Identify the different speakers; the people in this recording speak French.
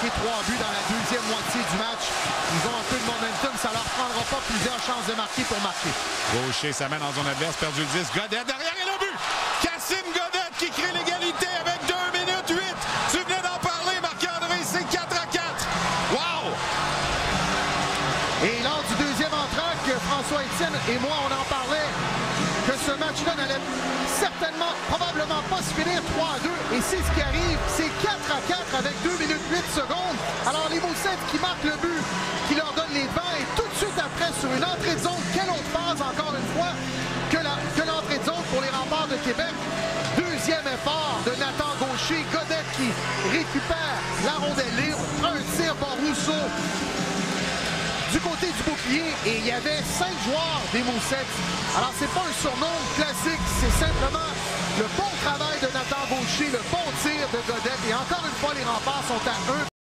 Speaker 1: marqué trois buts dans la deuxième moitié du match. Ils ont un peu de momentum. Ça leur prendra pas plusieurs chances de marquer pour marquer.
Speaker 2: Gaucher, ça mène en zone adverse, perdu le 10. Godet derrière et le but! Cassim Godet qui crée l'égalité avec 2 minutes 8. Tu venais d'en parler, Marc-André, c'est 4 à 4. Wow!
Speaker 1: Et lors du deuxième entraque, François Etienne et moi, on en parlait que ce match-là n'allait certainement, probablement pas se finir 3-2. Et c'est ce qui arrive. C'est qui marquent le but, qui leur donne les devants. Et tout de suite après, sur une entrée de zone, quelle autre phase encore une fois que l'entrée de zone pour les remparts de Québec. Deuxième effort de Nathan Gaucher. Godet qui récupère la rondelle libre. Un tir par Rousseau du côté du bouclier et il y avait cinq joueurs des Moussettes. Alors c'est pas un surnom classique, c'est simplement le bon travail de Nathan Gaucher, le bon tir de Godet et encore une fois les remparts sont à 1